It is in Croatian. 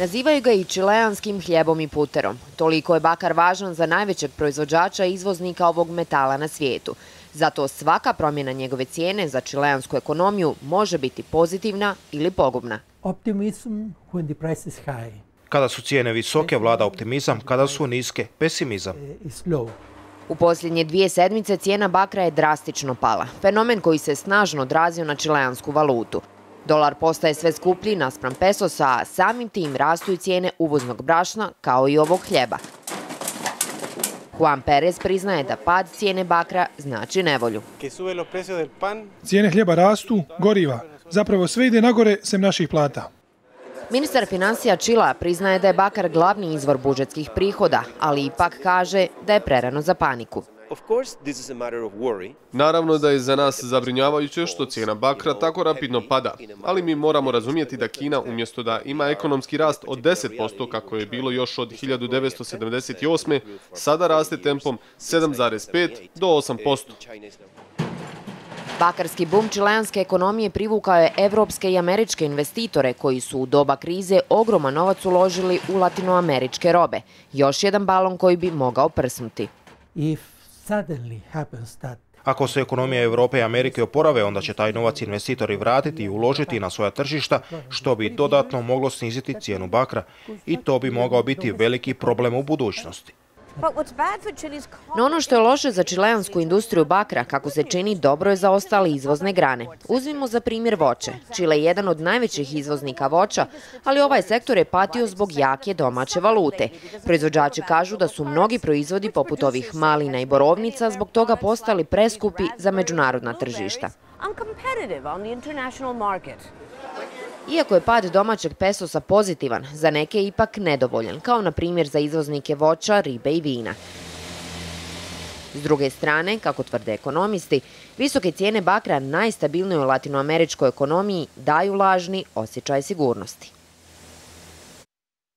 Nazivaju ga i čileanskim hljebom i puterom. Toliko je bakar važan za najvećeg proizvođača i izvoznika ovog metala na svijetu. Zato svaka promjena njegove cijene za čileansku ekonomiju može biti pozitivna ili pogubna. Kada su cijene visoke, vlada optimizam, kada su niske, pesimizam. U posljednje dvije sedmice cijena bakra je drastično pala, fenomen koji se snažno odrazio na čileansku valutu. Dolar postaje sve skuplji naspram pesosa, a samim tim rastu i cijene uvoznog brašna kao i ovog hljeba. Juan Perez priznaje da pad cijene bakra znači nevolju. Cijene hljeba rastu, goriva. Zapravo sve ide nagore sem naših plata. Ministar financija Čila priznaje da je bakar glavni izvor budžetskih prihoda, ali ipak kaže da je prerano za paniku. Naravno da je za nas zabrinjavajuće što cijena bakra tako rapidno pada, ali mi moramo razumjeti da Kina umjesto da ima ekonomski rast od 10% kako je bilo još od 1978. sada raste tempom 7,5 do 8%. Bakarski bum čileanske ekonomije privukao je evropske i američke investitore koji su u doba krize ogroman novac uložili u latinoameričke robe. Još jedan balon koji bi mogao prsnuti. Ako se ekonomija Europe i Amerike oporave, onda će taj novac investitori vratiti i uložiti na svoja tržišta, što bi dodatno moglo sniziti cijenu bakra i to bi mogao biti veliki problem u budućnosti. No ono što je loše za čileansku industriju bakra, kako se čini, dobro je za ostale izvozne grane. Uzmimo za primjer voće. Čile je jedan od najvećih izvoznika voća, ali ovaj sektor je patio zbog jake domaće valute. Proizvođači kažu da su mnogi proizvodi poput ovih malina i borovnica zbog toga postali preskupi za međunarodna tržišta. Iako je pad domaćeg pesosa pozitivan, za neke je ipak nedovoljan, kao na primjer za izvoznike voća, ribe i vina. S druge strane, kako tvrde ekonomisti, visoke cijene bakra najstabilnijoj latinoameričkoj ekonomiji daju lažni osjećaj sigurnosti.